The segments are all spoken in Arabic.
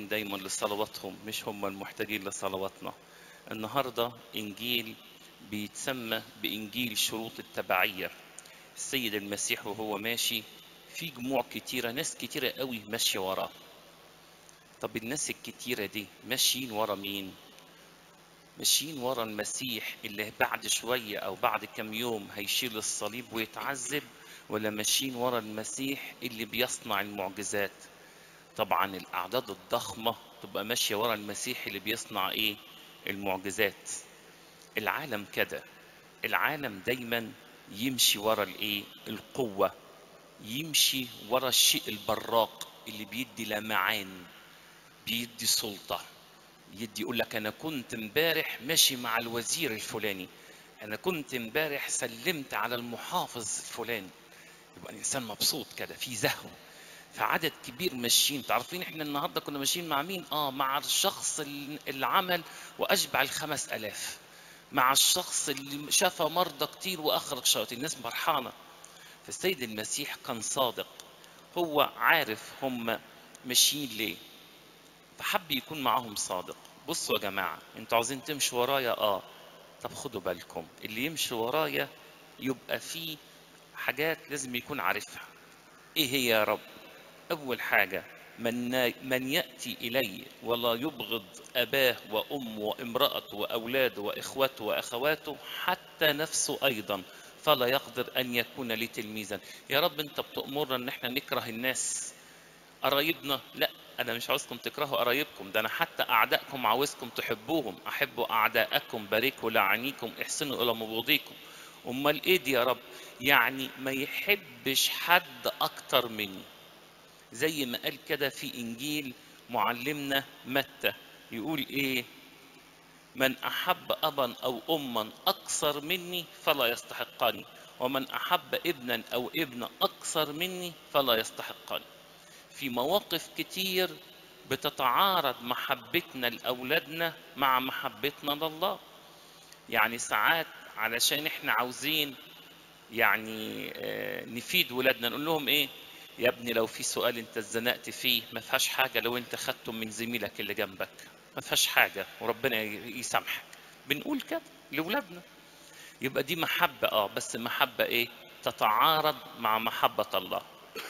دايما لصلواتهم مش هم المحتاجين لصلواتنا. النهارده إنجيل بيتسمى بإنجيل شروط التبعية. السيد المسيح وهو ماشي في جموع كتيرة ناس كتيرة قوي ماشية وراه طب الناس الكتيرة دي ماشيين ورا مين؟ ماشيين ورا المسيح اللي بعد شوية أو بعد كم يوم هيشيل الصليب ويتعذب ولا ماشيين ورا المسيح اللي بيصنع المعجزات؟ طبعا الأعداد الضخمة تبقى ماشية ورا المسيح اللي بيصنع إيه؟ المعجزات. العالم كده العالم دايما يمشي ورا الإيه؟ القوة. يمشي ورا الشيء البراق اللي بيدي لمعان بيدي سلطة. يدي يقول لك أنا كنت امبارح ماشي مع الوزير الفلاني. أنا كنت امبارح سلمت على المحافظ الفلاني. يبقى الإنسان مبسوط كده في زهو. فعدد كبير ماشيين تعرفين إحنا النهارده كنا ماشيين مع مين؟ آه مع الشخص اللي عمل وأشبع الخمس آلاف. مع الشخص اللي شفى مرضى كتير وأخرج شياطين. الناس فرحانة. فالسيد المسيح كان صادق. هو عارف هم ماشيين ليه. فحب يكون معاهم صادق. بصوا يا جماعة أنتوا عاوزين تمشوا ورايا؟ آه. طب خدوا بالكم اللي يمشي ورايا يبقى فيه حاجات لازم يكون عارفها. إيه هي يا رب؟ أول حاجة من, من يأتي إلي ولا يبغض أباه وأمه وامرأته وأولاده وإخوته وأخواته حتى نفسه أيضا فلا يقدر أن يكون لي تلميذا. يا رب أنت بتأمرنا أن إحنا نكره الناس. قرايبنا؟ لا أنا مش عاوزكم تكرهوا قرايبكم ده أنا حتى أعدائكم عاوزكم تحبوهم. أحبوا أعداءكم باركوا لعنيكم احسنوا إلى مبغضيكم أمال إيه دي يا رب؟ يعني ما يحبش حد أكتر مني. زي ما قال كده في إنجيل معلمنا متى. يقول إيه؟ من أحب أبا أو أما أكثر مني فلا يستحقني ومن أحب ابنا أو ابنه أكثر مني فلا يستحقني. في مواقف كتير بتتعارض محبتنا لأولادنا مع محبتنا لله. يعني ساعات علشان إحنا عاوزين يعني نفيد ولادنا نقول لهم إيه؟ يا ابني لو في سؤال انت اتزنقت فيه ما فيهاش حاجة لو انت خدته من زميلك اللي جنبك. ما فيهاش حاجة وربنا يسامحك. بنقول كده لاولادنا يبقى دي محبة آه بس محبة إيه؟ تتعارض مع محبة الله.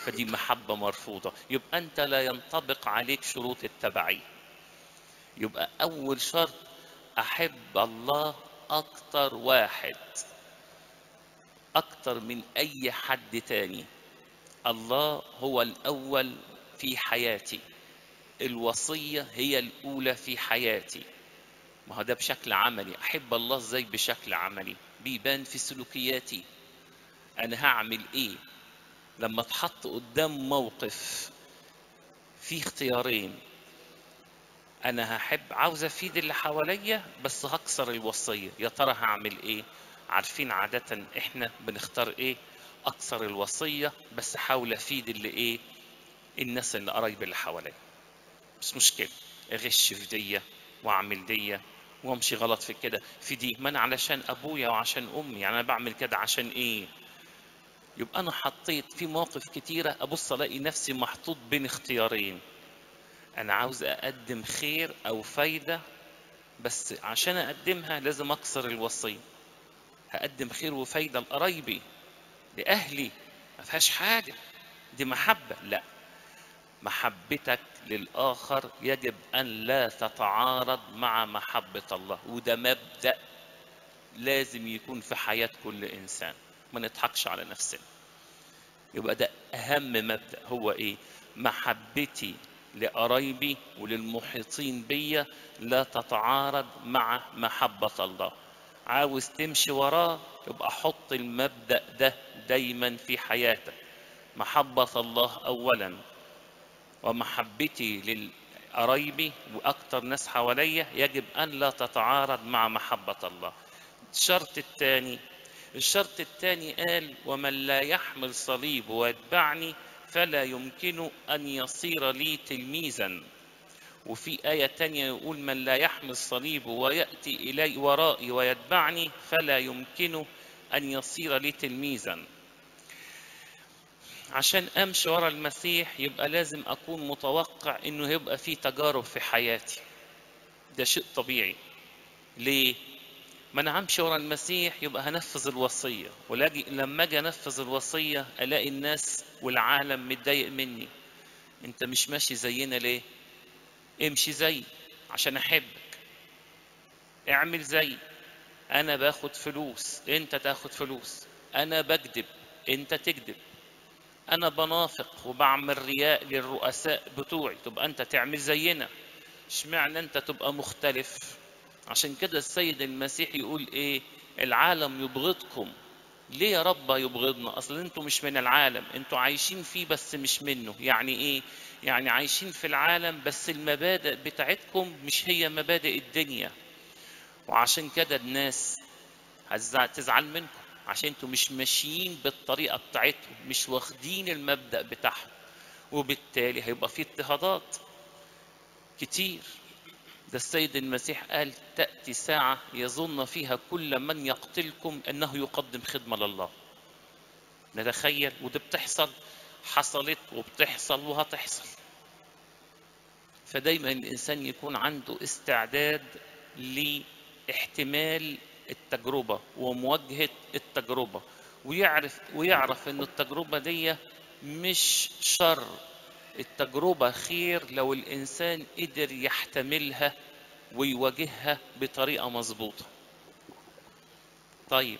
فدي محبة مرفوضة. يبقى أنت لا ينطبق عليك شروط التبعية. يبقى أول شرط أحب الله أكتر واحد أكتر من أي حد تاني. الله هو الأول في حياتي. الوصية هي الأولى في حياتي. ما هو ده بشكل عملي. أحب الله إزاي بشكل عملي؟ بيبان في سلوكياتي. أنا هعمل إيه؟ لما أتحط قدام موقف في اختيارين. أنا هحب عاوز أفيد اللي حواليا بس هكسر الوصية. يا ترى هعمل إيه؟ عارفين عادة إحنا بنختار إيه؟ أكثر الوصية بس احاول أفيد اللي إيه الناس اللي قرايب اللي حواليا. مش مشكله اغش في دي واعمل دي وامشي غلط في كده. في دي ما أنا علشان أبويا وعشان أمي. يعني أنا بعمل كده عشان إيه؟ يبقى أنا حطيت في مواقف كتيرة أبص ألاقي نفسي محطوط بين اختيارين. أنا عاوز أقدم خير أو فايدة بس عشان أقدمها لازم أكسر الوصية. هقدم خير وفايدة لقرايبي. لأهلي. ما فيهاش حاجة. دي محبة. لا. محبتك للآخر يجب أن لا تتعارض مع محبة الله. وده مبدأ لازم يكون في حياة كل إنسان. ما نضحكش على نفسنا. يبقى ده أهم مبدأ. هو إيه؟ محبتي لقرايبي وللمحيطين بيا لا تتعارض مع محبة الله. عاوز تمشي وراه يبقى حط المبدأ ده دايما في حياتك. محبة الله أولا ومحبتي لقرايبي وأكثر ناس حواليا يجب أن لا تتعارض مع محبة الله. الشرط الثاني الشرط الثاني قال ومن لا يحمل صليب ويتبعني فلا يمكن أن يصير لي تلميذا. وفي آية تانية يقول من لا يحمل صليبه ويأتي إلي ورائي ويتبعني فلا يمكن أن يصير لي تلميذا. عشان أمشي ورا المسيح يبقى لازم أكون متوقع إنه هيبقى في تجارب في حياتي. ده شيء طبيعي. ليه؟ ما أنا همشي ورا المسيح يبقى هنفذ الوصية. ولاجي لما أجي أنفذ الوصية ألاقي الناس والعالم متضايق مني. أنت مش ماشي زينا ليه؟ امشي زي عشان أحبك. اعمل زي. أنا باخد فلوس. أنت تاخد فلوس. أنا بكذب. أنت تكذب. أنا بنافق وبعمل رياء للرؤساء بتوعي. تبقى أنت تعمل زينا. اشمعنى أنت تبقى مختلف؟ عشان كده السيد المسيح يقول إيه؟ العالم يبغضكم. ليه يا رب يبغضنا؟ أصل أنتوا مش من العالم أنتوا عايشين فيه بس مش منه. يعني إيه؟ يعني عايشين في العالم بس المبادئ بتاعتكم مش هي مبادئ الدنيا. وعشان كده الناس هتزعل منكم. عشان أنتوا مش ماشيين بالطريقة بتاعتهم مش واخدين المبدأ بتاعهم. وبالتالي هيبقى في اضطهادات كتير. ده السيد المسيح قال تأتي ساعة يظن فيها كل من يقتلكم أنه يقدم خدمة لله. نتخيل وده بتحصل حصلت وبتحصل وهتحصل. فدايما الإنسان يكون عنده استعداد لإحتمال التجربة ومواجهة التجربة ويعرف ويعرف إن التجربة دي مش شر. التجربة خير لو الإنسان قدر يحتملها ويواجهها بطريقة مظبوطة. طيب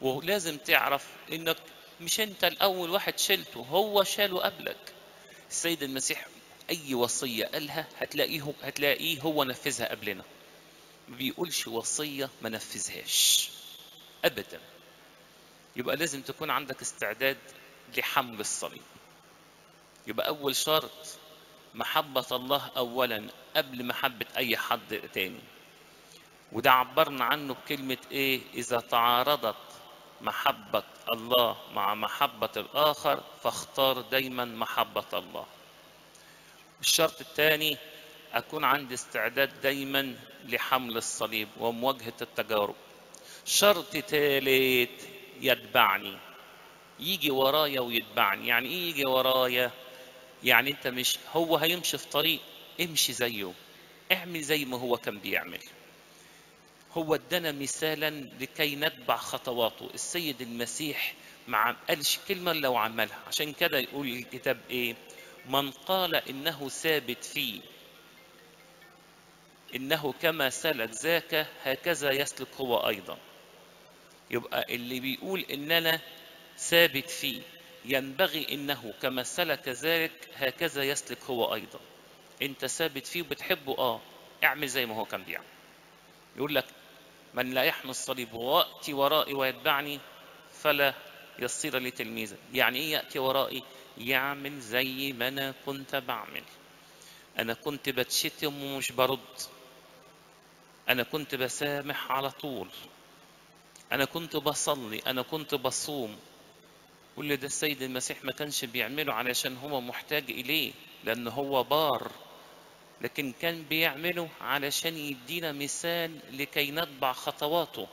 ولازم تعرف إنك مش أنت الأول واحد شلته هو شاله قبلك. السيد المسيح أي وصية قالها هتلاقيه هتلاقيه هو نفذها قبلنا. ما بيقولش وصية ما نفذهاش. ابدا. يبقى لازم تكون عندك استعداد لحمل الصليب. يبقى أول شرط محبة الله أولا قبل محبة أي حد تاني. وده عبرنا عنه بكلمة إيه؟ إذا تعارضت محبة الله مع محبة الآخر فاختار دايما محبة الله. الشرط الثاني أكون عندي استعداد دايما لحمل الصليب ومواجهة التجارب. شرط ثالث يتبعني. يجي ورايا ويتبعني. يعني إيه يجي ورايا؟ يعني انت مش هو هيمشي في طريق امشي زيه. اعمل زي ما هو كان بيعمل. هو ادانا مثالا لكي نتبع خطواته. السيد المسيح ما قالش كلمة لو عملها عشان كده يقول الكتاب إيه؟ من قال إنه ثابت فيه إنه كما سلك ذاك هكذا يسلك هو أيضا. يبقى اللي بيقول ان أنا ثابت فيه ينبغي إنه كما سلك ذلك هكذا يسلك هو أيضا. أنت ثابت فيه وبتحبه آه اعمل زي ما هو كان بيعمل. يقول لك من لا يحمل الصليب وياتي ورائي ويتبعني فلا يصير لي تلميذا. يعني إيه يأتي ورائي؟ يعمل زي ما أنا كنت بعمل. أنا كنت بتشتم ومش برد. أنا كنت بسامح على طول. أنا كنت بصلي. أنا كنت بصوم. كل ده السيد المسيح ما كانش بيعمله علشان هو محتاج إليه لأن هو بار. لكن كان بيعمله علشان يدينا مثال لكي نتبع خطواته.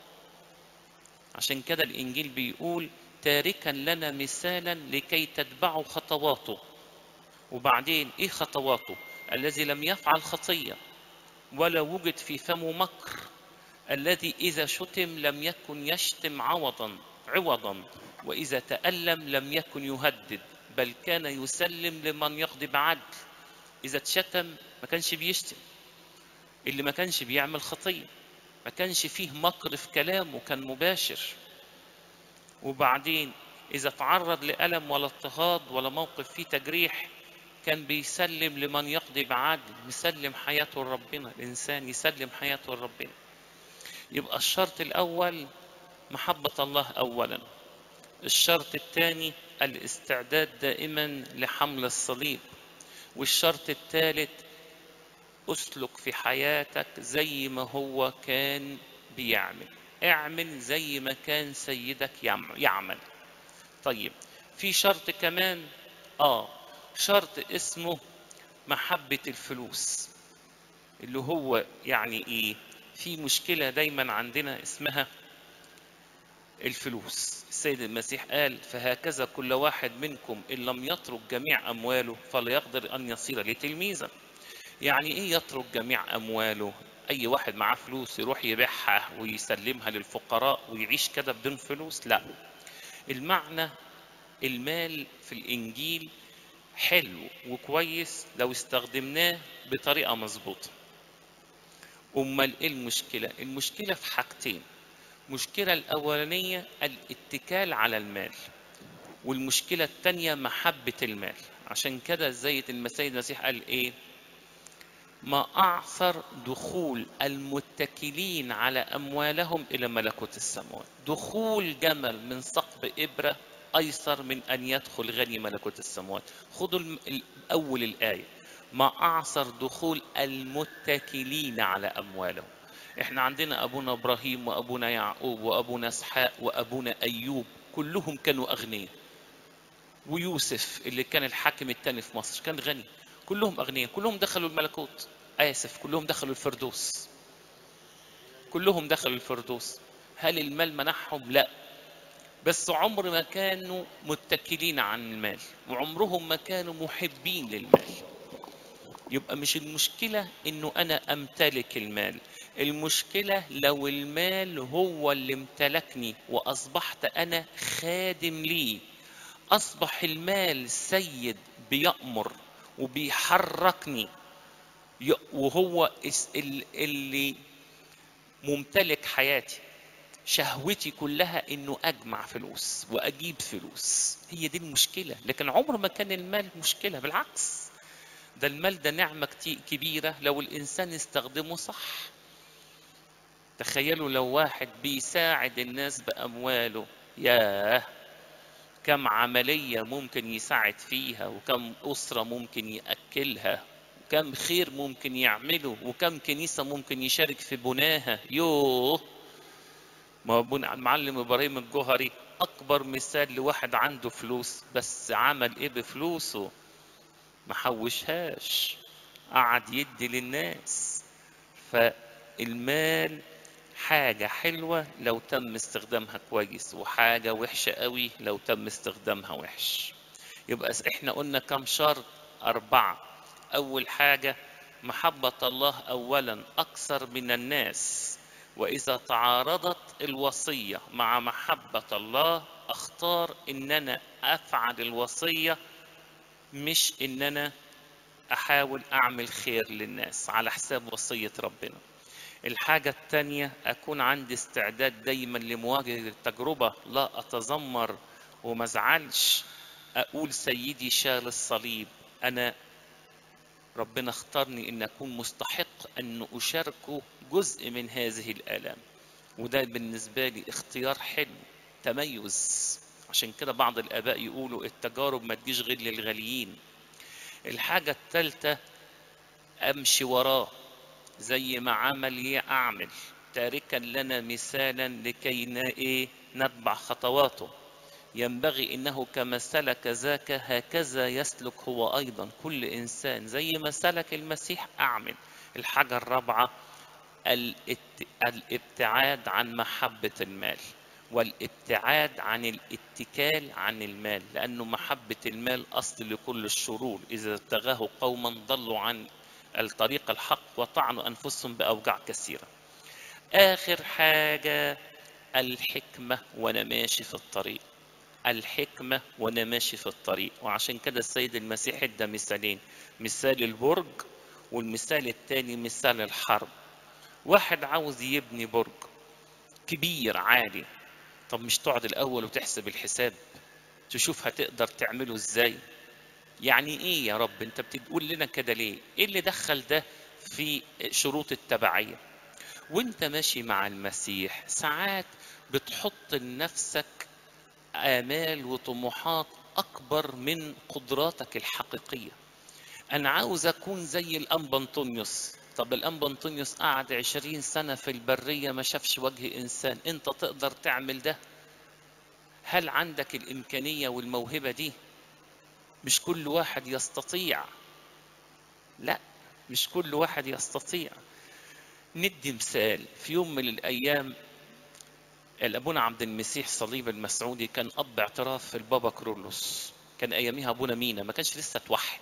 عشان كده الإنجيل بيقول تاركا لنا مثالا لكي تتبعوا خطواته. وبعدين إيه خطواته؟ الذي لم يفعل خطية ولا وجد في فمه مكر. الذي إذا شتم لم يكن يشتم عوضا عوضا. وإذا تألم لم يكن يهدد بل كان يسلم لمن يقضي بعدل. إذا اتشتم ما كانش بيشتم اللي ما كانش بيعمل خطية ما كانش فيه مكر في كلامه كان مباشر. وبعدين إذا تعرض لألم ولا اضطهاد ولا موقف فيه تجريح كان بيسلم لمن يقضي بعدل يسلم حياته لربنا الإنسان يسلم حياته لربنا يبقى الشرط الأول محبة الله أولا. الشرط الثاني الاستعداد دائما لحمل الصليب والشرط الثالث أسلك في حياتك زي ما هو كان بيعمل. اعمل زي ما كان سيدك يعمل. طيب في شرط كمان آه شرط اسمه محبة الفلوس اللي هو يعني إيه؟ في مشكلة دايما عندنا اسمها الفلوس. السيد المسيح قال فهكذا كل واحد منكم إن لم يترك جميع أمواله فلا يقدر أن يصير لي تلميذا يعني إيه يترك جميع أمواله؟ أي واحد معاه فلوس يروح يبيعها ويسلمها للفقراء ويعيش كده بدون فلوس؟ لا. المعنى المال في الإنجيل حلو وكويس لو استخدمناه بطريقة مظبوطة. أمال إيه المشكلة؟ المشكلة في حاجتين. المشكلة الأولانية الاتكال على المال والمشكلة الثانية محبة المال. عشان كده زي المسيد المسيح قال إيه؟ ما أعثر دخول المتكلين على أموالهم إلى ملكوت السماوات. دخول جمل من ثقب إبرة أيسر من أن يدخل غني ملكوت السماوات. الم- أول الآية. ما أعثر دخول المتكلين على أموالهم. إحنا عندنا أبونا إبراهيم وأبونا يعقوب وأبونا إسحاق وأبونا أيوب كلهم كانوا أغنياء. ويوسف اللي كان الحاكم الثاني في مصر كان غني. كلهم أغنياء كلهم دخلوا الملكوت. آسف كلهم دخلوا الفردوس. كلهم دخلوا الفردوس. هل المال منحهم؟ لا. بس عمر ما كانوا متكلين عن المال وعمرهم ما كانوا محبين للمال. يبقى مش المشكلة إنه أنا أمتلك المال. المشكلة لو المال هو اللي امتلكني وأصبحت أنا خادم ليه. أصبح المال سيد بيأمر وبيحركني. وهو اللي ممتلك حياتي. شهوتي كلها إنه أجمع فلوس وأجيب فلوس. هي دي المشكلة. لكن عمر ما كان المال مشكلة. بالعكس. ده المال ده نعمة كتي- كبيرة لو الإنسان يستخدمه صح. تخيلوا لو واحد بيساعد الناس بأمواله ياه! كم عملية ممكن يساعد فيها وكم أسرة ممكن يأكلها وكم خير ممكن يعمله وكم كنيسة ممكن يشارك في بناها. يوه! ما المعلم إبراهيم الجوهري أكبر مثال لواحد عنده فلوس بس عمل إيه بفلوسه؟ ما حوشهاش قعد يدي للناس. فالمال حاجة حلوة لو تم استخدامها كويس وحاجة وحشة قوي لو تم استخدامها وحش. يبقى إحنا قلنا كم شرط؟ أربعة. أول حاجة محبة الله أولا أكثر من الناس. وإذا تعارضت الوصية مع محبة الله أختار إن أنا أفعل الوصية مش إن أنا أحاول أعمل خير للناس على حساب وصية ربنا. الحاجة التانية أكون عندي استعداد دايما لمواجهة التجربة لا أتذمر وما أزعلش. أقول سيدي شال الصليب أنا ربنا اختارني إن أكون مستحق أن أشاركه جزء من هذه الآلام. وده بالنسبة لي اختيار حلو تميز. عشان كده بعض الآباء يقولوا التجارب ما تجيش غير للغاليين. الحاجة الثالثه أمشي وراه زي ما عمل لي أعمل. تاركا لنا مثالا لكي إيه نتبع خطواته. ينبغي إنه كما سلك ذاك هكذا يسلك هو أيضا. كل إنسان زي ما سلك المسيح أعمل. الحاجة الرابعة الابتعاد عن محبة المال. والابتعاد عن الاتكال عن المال لأنه محبة المال أصل لكل الشرور. إذا ابتغاه قوما ضلوا عن الطريق الحق وطعنوا أنفسهم بأوجاع كثيرة. آخر حاجة الحكمة وأنا ماشي في الطريق. الحكمة وأنا ماشي في الطريق. وعشان كده السيد المسيح ادى مثالين مثال البرج والمثال التاني مثال الحرب. واحد عاوز يبني برج كبير عالي طب مش تقعد الأول وتحسب الحساب تشوف هتقدر تعمله إزاي؟ يعني إيه يا رب أنت بتقول لنا كده ليه؟ إيه اللي دخل ده في شروط التبعية؟ وأنت ماشي مع المسيح ساعات بتحط لنفسك آمال وطموحات أكبر من قدراتك الحقيقية. أنا عاوز أكون زي الأنبا أنطونيوس طب الأنبا أنطونيوس قعد عشرين سنة في البرية ما شافش وجه إنسان. أنت تقدر تعمل ده؟ هل عندك الإمكانية والموهبة دي؟ مش كل واحد يستطيع. لا مش كل واحد يستطيع. ندي مثال. في يوم من الأيام الأبونا عبد المسيح صليب المسعودي كان أب اعتراف البابا كرولوس. كان اياميها أبونا مينا ما كانش لسه اتوحد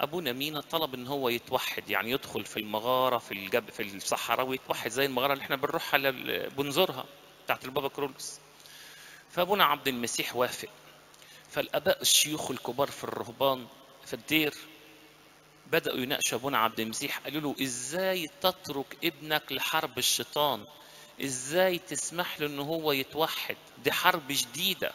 فابونا مينا طلب إن هو يتوحد يعني يدخل في المغارة في الجب في الصحراء ويتوحد زي المغارة اللي إحنا بنروحها بنزورها بتاعت البابا كرولوس. فابونا عبد المسيح وافق. فالأباء الشيوخ الكبار في الرهبان في الدير بدأوا يناقشوا أبونا عبد المسيح قالوا له إزاي تترك ابنك لحرب الشيطان؟ إزاي تسمح له إن هو يتوحد؟ دي حرب شديدة.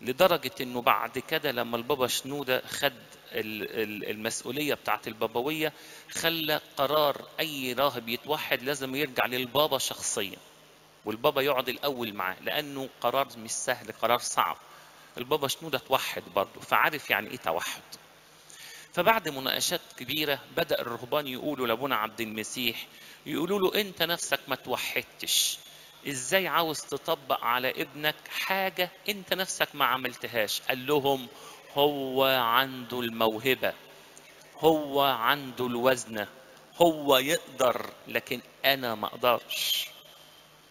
لدرجة إنه بعد كده لما البابا شنودة خد ال- ال- المسؤولية بتاعت البابوية خلى قرار أي راهب يتوحد لازم يرجع للبابا شخصيا والبابا يقعد الأول معاه لأنه قرار مش سهل قرار صعب. البابا شنودة توحد برضه فعارف يعني إيه توحد. فبعد مناقشات كبيرة بدأ الرهبان يقولوا لأبونا عبد المسيح يقولوا له أنت نفسك ما توحدتش. إزاي عاوز تطبق على ابنك حاجة أنت نفسك ما عملتهاش؟ قال لهم هو عنده الموهبة هو عنده الوزنة هو يقدر لكن أنا ما أقدرش.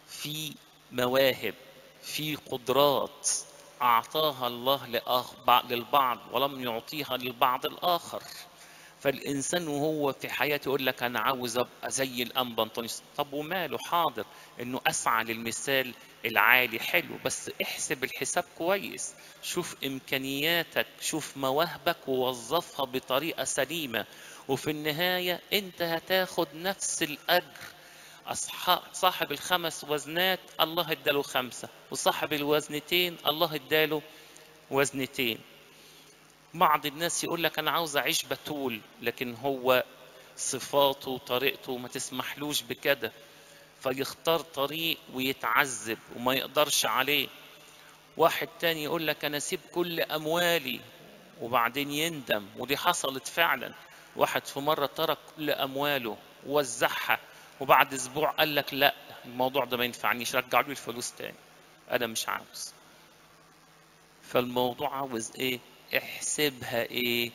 في مواهب في قدرات أعطاها الله للبعض ولم يعطيها للبعض الآخر. فالإنسان وهو في حياته يقول لك أنا عاوز أبقى زي الأنبا أنطونيوس. طب وماله؟ حاضر. إنه أسعى للمثال العالي. حلو. بس احسب الحساب كويس. شوف إمكانياتك. شوف مواهبك ووظفها بطريقة سليمة. وفي النهاية أنت هتاخد نفس الأجر. أصحاب صاحب الخمس وزنات الله اداله خمسة. وصاحب الوزنتين الله اداله وزنتين. بعض الناس يقول لك أنا عاوز أعيش بتول لكن هو صفاته وطريقته ما تسمحلوش بكده. فيختار طريق ويتعذب وما يقدرش عليه. واحد تاني يقول لك أنا أسيب كل أموالي وبعدين يندم ودي حصلت فعلا. واحد في مرة ترك كل أمواله ووزعها وبعد أسبوع قال لك لا الموضوع ده ما ينفعنيش رجعوا لي الفلوس تاني. أنا مش عاوز. فالموضوع عاوز إيه؟ احسبها إيه؟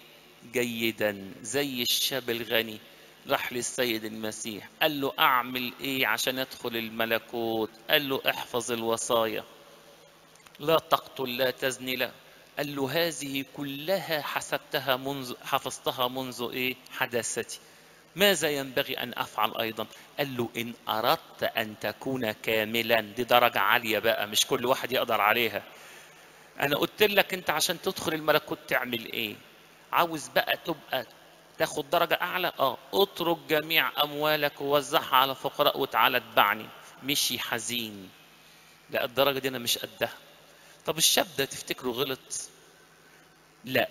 جيدا زي الشاب الغني. راح للسيد المسيح قال له أعمل إيه عشان أدخل الملكوت؟ قال له احفظ الوصايا. لا تقتل لا تزني لا. قال له هذه كلها حسبتها منذ حفظتها منذ إيه؟ حداثتي. ماذا ينبغي أن أفعل أيضا؟ قال له إن أردت أن تكون كاملا. دي درجة عالية بقى مش كل واحد يقدر عليها. أنا قلت لك أنت عشان تدخل الملكوت تعمل إيه؟ عاوز بقى تبقى تاخد درجة أعلى؟ آه. اترك جميع أموالك ووزعها على الفقراء وتعالى اتبعني. مشي حزين. لا الدرجة دي أنا مش قدها. طب الشاب ده تفتكره غلط؟ لا.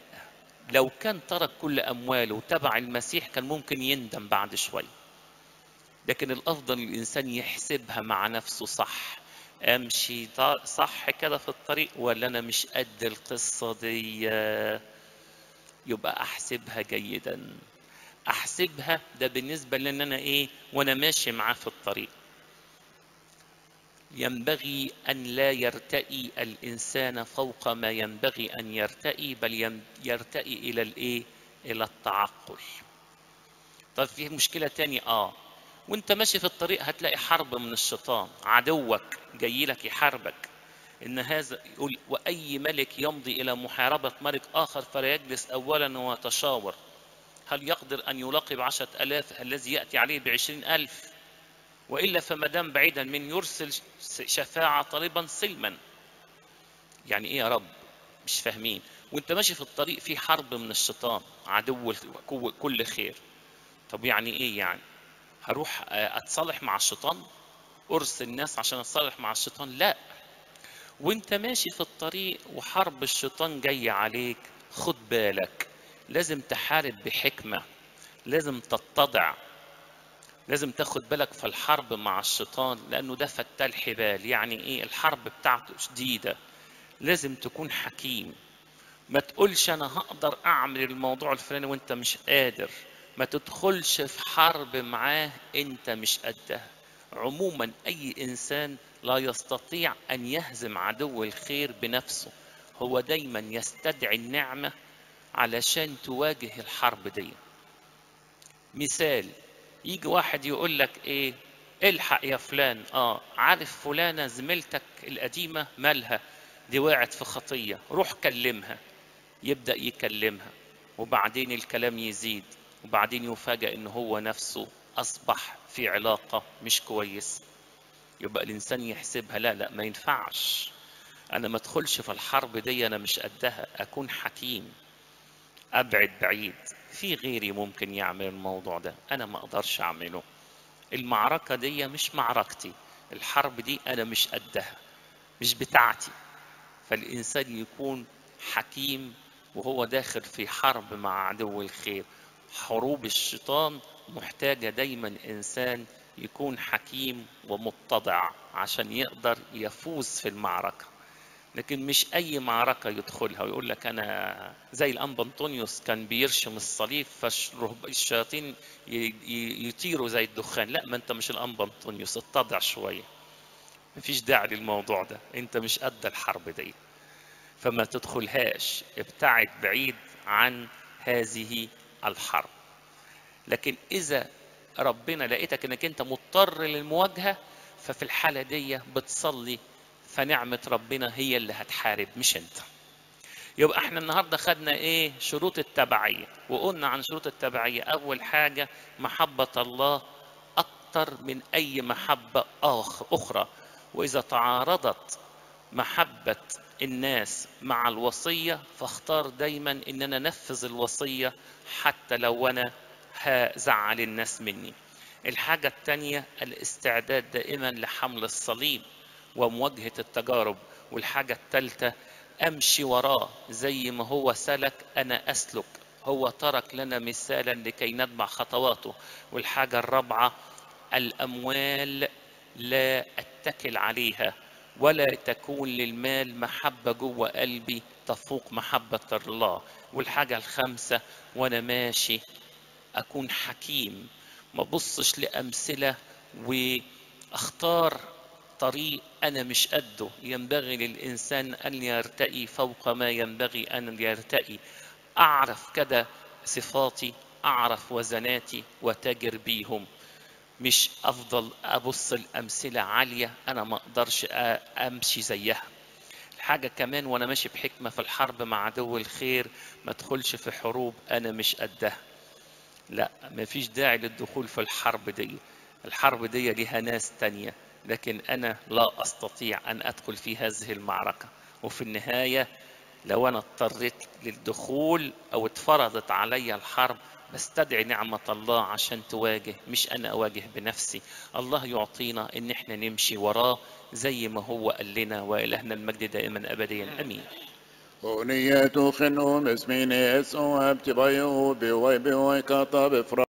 لو كان ترك كل أمواله وتبع المسيح كان ممكن يندم بعد شوي. لكن الأفضل الإنسان يحسبها مع نفسه صح. أمشي ط- صح كده في الطريق ولا أنا مش قد القصة دي يبقى أحسبها جيدا أحسبها ده بالنسبة لأن أنا إيه وأنا ماشي معاه في الطريق ينبغي أن لا يرتئي الإنسان فوق ما ينبغي أن يرتئي بل يرتئي إلى الإيه؟ إلى التعقل. طب في مشكلة تانية آه وأنت ماشي في الطريق هتلاقي حرب من الشيطان عدوك جاي لك يحاربك. إن هذا يقول وأي ملك يمضي إلى محاربة ملك آخر فلا يجلس أولا ويتشاور. هل يقدر أن يلاقي بعشرة ألاف الذي يأتي عليه بعشرين ألف؟ وإلا فما دام بعيدا من يرسل شفاعة طالبا سلما. يعني إيه يا رب؟ مش فاهمين. وانت ماشي في الطريق في حرب من الشيطان عدو كل خير. طب يعني إيه يعني؟ هروح آه، اتصالح مع الشيطان ارسل الناس عشان اتصالح مع الشيطان. لا وانت ماشي في الطريق وحرب الشيطان جاي عليك خد بالك لازم تحارب بحكمة لازم تتضع لازم تاخد بالك في الحرب مع الشيطان لأنه ده فتال حبال. يعني إيه؟ الحرب بتاعته شديدة. لازم تكون حكيم. ما تقولش أنا هقدر أعمل الموضوع الفلاني وأنت مش قادر. ما تدخلش في حرب معاه انت مش قدها. عموما أي إنسان لا يستطيع أن يهزم عدو الخير بنفسه. هو دايما يستدعي النعمة علشان تواجه الحرب دي. مثال يجي واحد يقول لك إيه؟ إلحق يا فلان. آه عارف فلانة زميلتك القديمة مالها دي وقعت في خطية. روح كلمها. يبدأ يكلمها وبعدين الكلام يزيد. وبعدين يفاجأ إن هو نفسه أصبح في علاقة مش كويس. يبقى الإنسان يحسبها لا لا ما ينفعش. أنا ما أدخلش في الحرب دي أنا مش قدها. أكون حكيم أبعد بعيد. في غيري ممكن يعمل الموضوع ده. أنا ما أقدرش أعمله. المعركة دي مش معركتي. الحرب دي أنا مش قدها مش بتاعتي. فالإنسان يكون حكيم وهو داخل في حرب مع عدو الخير. حروب الشيطان محتاجة دايما إنسان يكون حكيم ومتضع عشان يقدر يفوز في المعركة. لكن مش أي معركة يدخلها. ويقول لك أنا زي الأنبا أنطونيوس كان بيرشم الصليب فالشياطين يطيروا زي الدخان. لا ما أنت مش الأنبا أنطونيوس اتضع شوية. مفيش داعي للموضوع ده. أنت مش قد الحرب دي. فما تدخلهاش. ابتعد بعيد عن هذه الحرب. لكن إذا ربنا لقيتك إنك أنت مضطر للمواجهة ففي الحالة دي بتصلي فنعمة ربنا هي اللي هتحارب مش أنت. يبقى إحنا النهارده خدنا إيه؟ شروط التبعية. وقلنا عن شروط التبعية. أول حاجة محبة الله أكتر من أي محبة أخرى. وإذا تعارضت محبة الناس مع الوصية فاختار دايما ان أنا انفذ الوصية حتى لو أنا هزعل الناس مني. الحاجة التانية الاستعداد دائما لحمل الصليب ومواجهة التجارب. والحاجة التالتة أمشي وراه زي ما هو سلك أنا أسلك. هو ترك لنا مثالا لكي نتبع خطواته. والحاجة الرابعة الأموال لا أتكل عليها. ولا تكون للمال محبة جوه قلبي تفوق محبة الله. والحاجة الخامسة وأنا ماشي أكون حكيم. ما بصش لأمثلة وأختار طريق أنا مش قده. ينبغي للإنسان أن يرتقي فوق ما ينبغي أن يرتقي. أعرف كده صفاتي أعرف وزناتي وتاجر بيهم مش أفضل أبص الأمثلة عالية أنا ما أقدرش أمشي زيها. حاجة كمان وأنا ماشي بحكمة في الحرب مع عدو الخير ما أدخلش في حروب أنا مش قدها. لا مفيش داعي للدخول في الحرب دي. الحرب دي ليها ناس تانية لكن أنا لا أستطيع أن أدخل في هذه المعركة. وفي النهاية لو أنا اضطريت للدخول أو اتفرضت علي الحرب بستدعي نعمة الله عشان تواجه مش أنا أواجه بنفسي. الله يعطينا إن إحنا نمشي وراه زي ما هو قال لنا وإلهنا المجد دائما أبديا أمين. ونية خنو مسمين يسوع ابتبايو بوي بوي كطب